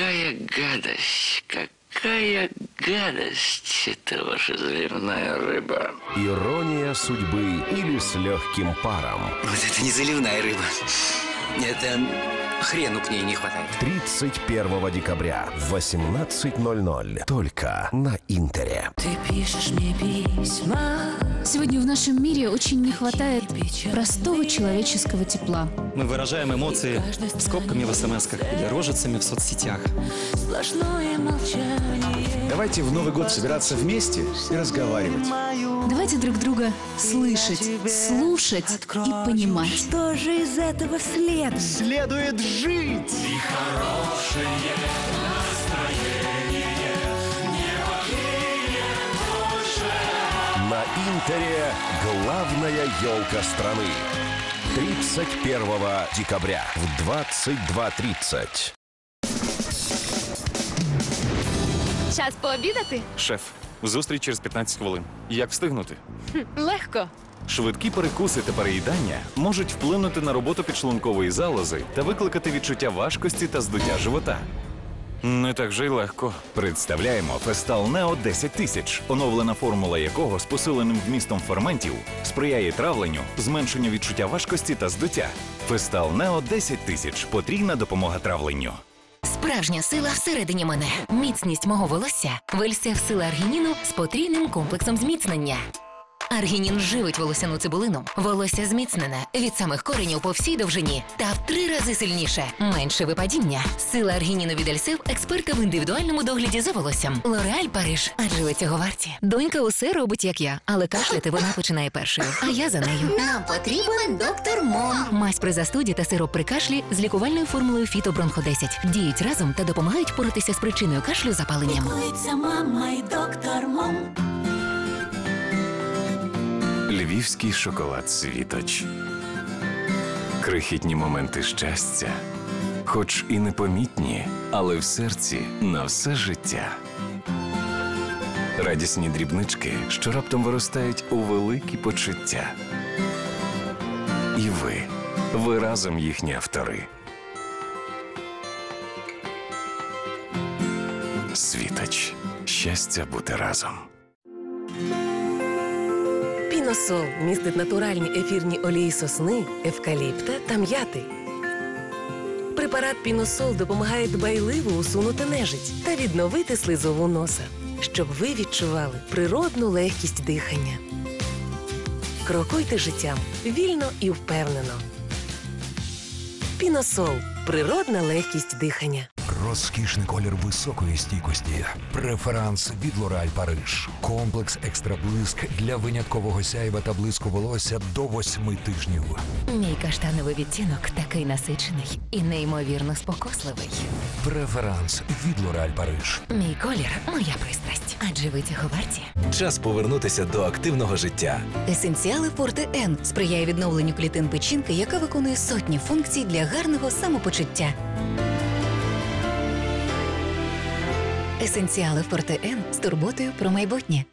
какая гадость, какая гадость это ваша заливная рыба. Ирония судьбы или с легким паром. Вот это не заливная рыба. Это хрену к ней не хватает. 31 декабря в 18.00 только на Интере. Ты пишешь мне письма Сегодня в нашем мире очень не хватает простого человеческого тепла. Мы выражаем эмоции скобками в смс или рожицами в соцсетях. Сплошное молчание Давайте в Новый год собираться вместе и разговаривать. Давайте друг друга слышать, слушать и понимать. Что же из этого следует? Следует жить! На Интере главная елка страны. 31 декабря в 22.30. Час пообідати? Шеф, зустріч через 15 хвилин. Як встигнути? Легко. Швидкі перекуси та переїдання можуть вплинути на роботу підшлункової залози та викликати відчуття важкості та здуття живота. Не так же й легко. Представляємо Фестал Нео 10 тисяч, оновлена формула якого з посиленим вмістом ферментів сприяє травленню, зменшенню відчуття важкості та здуття. Фестал Нео 10 тисяч потрійна допомога травленню. Справжня сила всередині мене. Міцність мого волосся. Вельсев сила аргініну з потрійним комплексом зміцнення. Аргінін живить волосяну цибулину. Волосся зміцнене від самих коренів по всій довжині та в три рази сильніше. Менше випадіння. Сила аргініну від Ельсев експерта в індивідуальному догляді за волоссям. Лореаль Париж. Адже ви цього варті. Донька усе робить, як я, але кашляти вона починає першою. А я за нею. Нам потрібен доктор Мом. Мазь при застуді та сироп при кашлі з лікувальною формулою Фітобронхо 10 діють разом та допомагають боротися з причиною кашлю запаленням. Піклується мама і доктор Мом. Львівський шоколад світоч. Крихітні моменти щастя, хоч і непомітні, але в серці на все життя. Радісні дрібнички, що раптом виростають у великі почуття. І ви, ви разом їхні автори. Світоч. Щастя бути разом. Піносол містить натуральні ефірні олії сосни, евкаліпта та м'яти. Препарат Піносол допомагає дбайливо усунути нежить та відновити слизову носа, щоб ви відчували природну легкість дихання. Крокуйте життям вільно і впевнено. Піносол природна легкість дихання. Розкішний колір високої стійкості. Преферанс від Лореаль Париж. Комплекс екстра блиск для виняткового сяйва та блиску волосся до восьми тижнів. Мій каштановий відтінок такий насичений і неймовірно спокусливий. Преферанс від Лореаль Париж. Мій колір моя пристрасть. Адже ви цього варті. Час повернутися до активного життя. Есенціали Форте Н сприяє відновленню клітин печінки, яка виконує сотні функцій для гарного самопочуття. Есенціали Форте Н з турботою про майбутнє.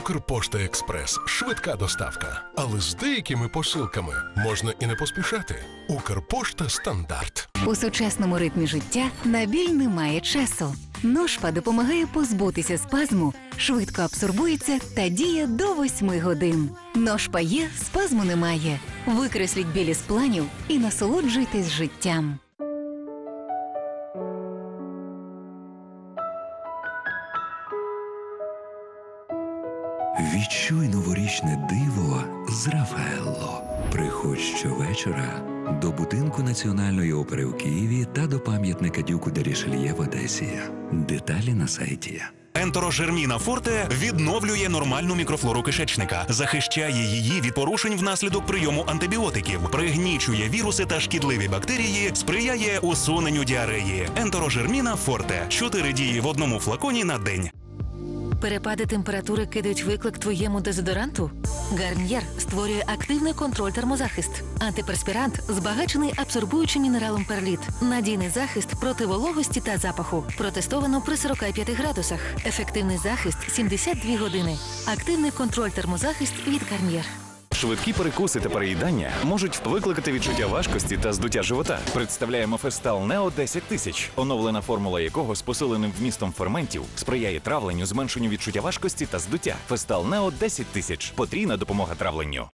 Укрпошта Експрес швидка доставка. Але з деякими посилками можна і не поспішати. Укрпошта стандарт. У сучасному ритмі життя на біль немає часу. Ножпа допомагає позбутися спазму, швидко абсорбується та діє до 8 годин. Ножпа є, спазму немає. Викресліть білі з планів і насолоджуйтесь життям. Новорічне диво з Raffaello. Приходь щовечора до будинку Національної опери в Києві та до пам'ятника Дюку де Рішельє в Одесі. Деталі на сайті. Ентерожерміна Форте відновлює нормальну мікрофлору кишечника, захищає її від порушень внаслідок прийому антибіотиків, пригнічує віруси та шкідливі бактерії, сприяє усуненню діареї. Ентерожерміна Форте. Чотири дії в одному флаконі на день. Перепади температури кидають виклик твоєму дезодоранту? Гарньєр створює активний контроль термозахист. Антиперспірант збагачений абсорбуючим мінералом перліт. Надійний захист проти вологості та запаху. Протестовано при 45 градусах. Ефективний захист 72 години. Активний контроль термозахист від Гарньєр. Швидкі перекуси та переїдання можуть викликати відчуття важкості та здуття живота. Представляємо Фестал Нео 10 тисяч, оновлена формула якого з посиленим вмістом ферментів сприяє травленню, зменшенню відчуття важкості та здуття. Фестал Нео 10 тисяч. Потрійна допомога травленню.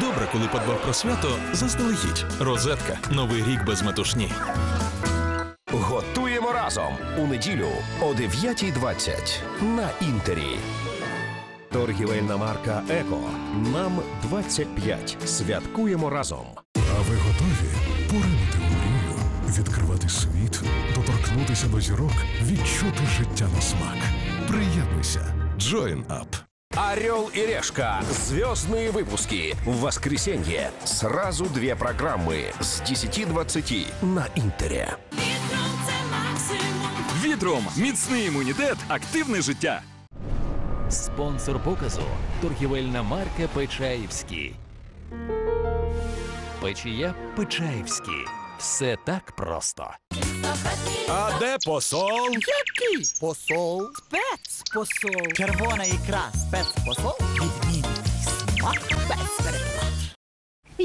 Добре, коли подбав про свято заздалегідь. Розетка. Новий рік без метушні. Готуємо разом у неділю о 9.20 на інтері. Торгівельна марка Еко. Нам 25. Святкуємо разом. А ви готові поринути у мрію, відкривати світ, доторкнутися до зірок, відчути життя на смак. Приєднуйся. Join Up. Орел и решка. Звездные выпуски. В воскресенье. Сразу две программы с 10.20 на Интере. Вітром міцний імунітет, активне життя. Спонсор показу торгівельна марка Печаївський. Печія Печаївський. Все так просто. А де посол? Який посол? Спецпосол. Червона ікра спецпосол. Відмінний смак без переплат.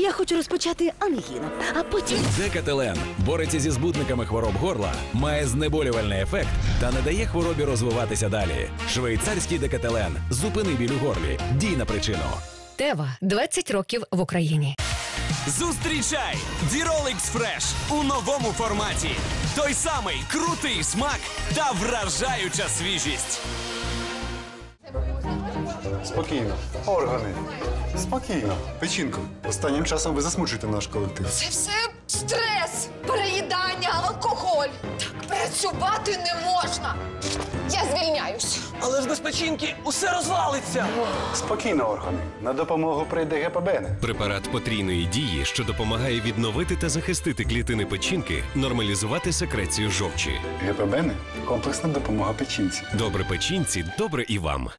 Я хочу розпочати ангіну, а потім. Декателен бореться зі збудниками хвороб горла, має знеболювальний ефект та не дає хворобі розвиватися далі. Швейцарський декателен. Зупини біль у горлі. Дій на причину. Тева 20 років в Україні. Зустрічай! Діролікс Фреш у новому форматі. Той самий крутий смак та вражаюча свіжість. Спокійно. Органи. Спокійно. Печінко. Останнім часом ви засмучуєте наш колектив. Це все стрес, переїдання, алкоголь. Так працювати не можна. Я звільняюсь. Але ж без печінки усе розвалиться. Спокійно, органи. На допомогу прийде ГПБН. Препарат потрійної дії, що допомагає відновити та захистити клітини печінки, нормалізувати секрецію жовчі. ГПБН – комплексна допомога печінці. Добре печінці, добре і вам.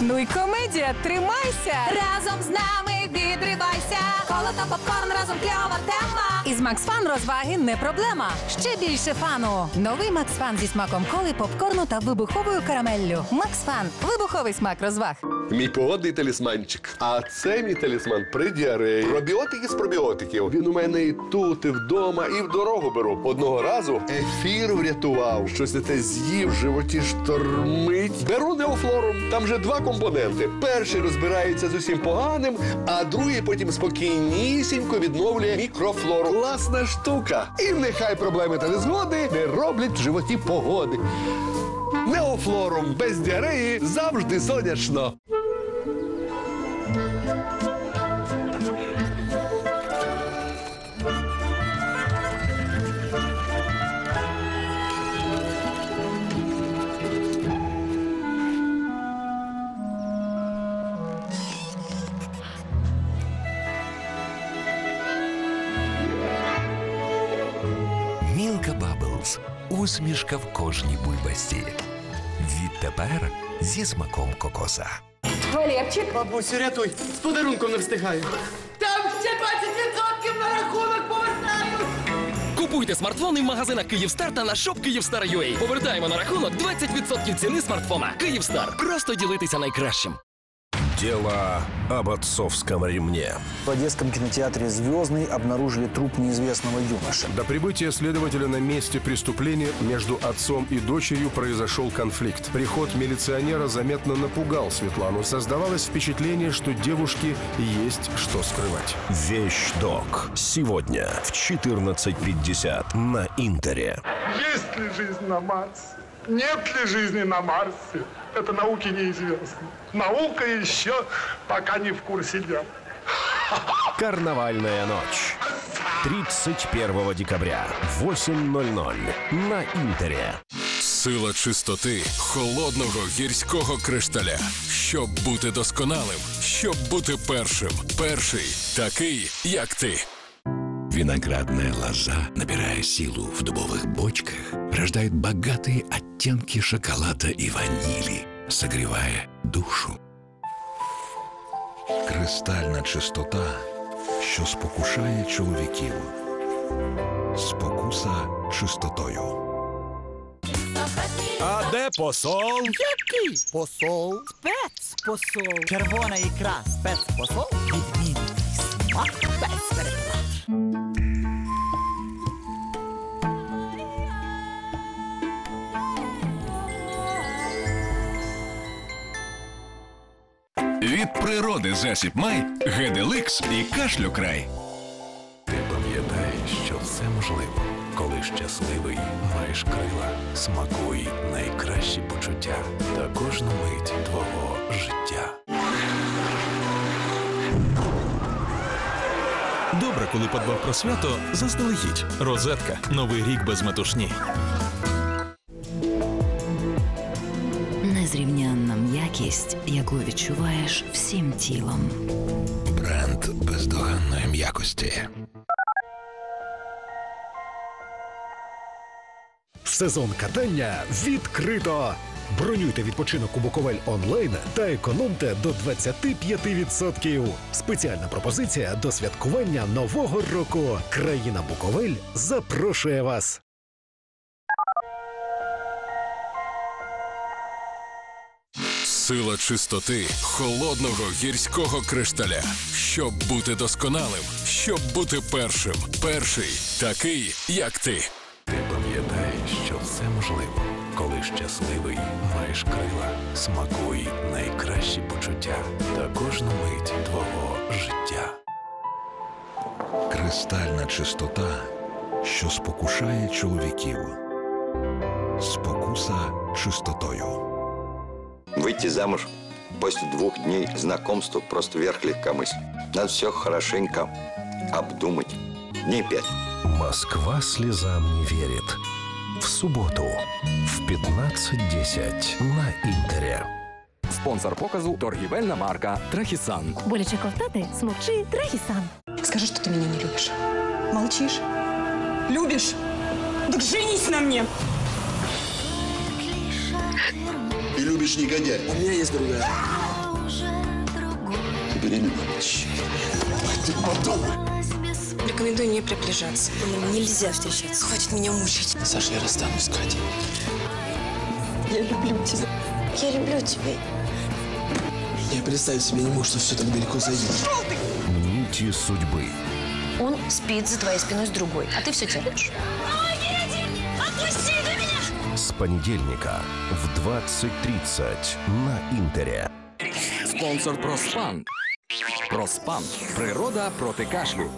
Ну і комедія, тримайся! Разом з нами відривайся. Кола та попкорн разом кльова тема. Із Max Fun розваги не проблема. Ще більше фану. Новий Max Fun зі смаком коли, попкорну та вибуховою карамеллю. Max Fun вибуховий смак розваг. Мій погодний талісманчик. А це мій талісман при діареї. Пробіотики з пробіотиків. Він у мене і тут, і вдома, і в дорогу беру. Одного разу ефір врятував. Щось не те з'їв, в животі штормить. Беру неофлорум. Там же два компоненти. Перший розбирається з усім поганим, а другий потім спокійнісінько відновлює мікрофлору. Класна штука. І нехай проблеми та незгоди не роблять в животі погоди. Неофлорум без діареї завжди сонячно. Мілка Баблз. Усмішка в кожній бульбасті. Відтепер зі смаком кокоса. Валерчик. Бабусю, рятуй. З подарунком не встигаю. Там ще 20% на рахунок повертаю. Купуйте смартфони в магазинах Київстар та на шоп Київстар.ua. Повертаємо на рахунок 20% ціни смартфона. Київстар. Просто ділитися найкращим. Дело об отцовском ремне. В Одесском кинотеатре «Звездный» обнаружили труп неизвестного юноши. До прибытия следователя на месте преступления между отцом и дочерью произошел конфликт. Приход милиционера заметно напугал Светлану. Создавалось впечатление, что девушке есть что скрывать. Вещдок. Сегодня в 14.50 на Интере. Есть ли жизнь на Марсе? Нет ли жизни на Марсе? Это науке неизвестно. Наука еще пока не в курсе дела. Карнавальная ночь. 31 декабря, 8.00 на Интере. Сила чистоти, холодного гірського кришталя. Щоб бути досконалим, щоб бути першим. Перший такий, як ти. Виноградная лоза, набирая силу в дубовых бочках, рождает богатые оттенки шоколада и ванили, согревая душу. Кристальна чистота, що спокушає чоловіків. Спокуса чистотою. А де посол? Який посол? Спецпосол. Червона ікра спецпосол. Відмінний смак без переплач. Від природи засіб май, Геделикс і кашлю край. Ти пам'ятаєш, що все можливо, коли щасливий маєш крила, смакуй найкращі почуття та кожну мить твого життя. Добре, коли подбав про свято заздалегідь. Розетка. Новий рік без метушні. М'якість, яку відчуваєш всім тілом. Бренд бездоганної м'якості. Сезон катання відкрито. Бронюйте відпочинок у Буковель онлайн та економте до 25%. Спеціальна пропозиція до святкування нового року. Країна Буковель запрошує вас. Сила чистоти холодного гірського кришталя. Щоб бути досконалим, щоб бути першим. Перший такий, як ти. Ти пам'ятаєш, що все можливо, коли щасливий маєш крила, смакуй найкращі почуття та кожну мить твого життя. Кристальна чистота, що спокушає чоловіків. Спокуса чистотою. Выйти замуж после двух дней знакомства просто верх легкомыслия. Надо все хорошенько обдумать. Дней пять. Москва слезам не верит. В субботу в 15.10 на Интере. Спонсор показу торгівельна марка Трахісан. Боляче ковтати, смокчи Трахісан. Скажи, что ты меня не любишь. Молчишь? Любишь? Так женись на мне! Любишь негодяй. У меня есть другая. Ты беременна? Ты подумай. Рекомендую не приближаться. Нам нельзя встречаться. Хватит меня мучить. Саша, я расстанусь с Катей. Я люблю тебя. Я люблю тебя. Я представить себе не могу, что все так далеко зайдет. Нити судьбы. Он спит за твоей спиной с другой, а ты все терпишь. Понедельника в 20.30 на Интере. Спонсор Проспан. Проспан. Природа проти кашлю.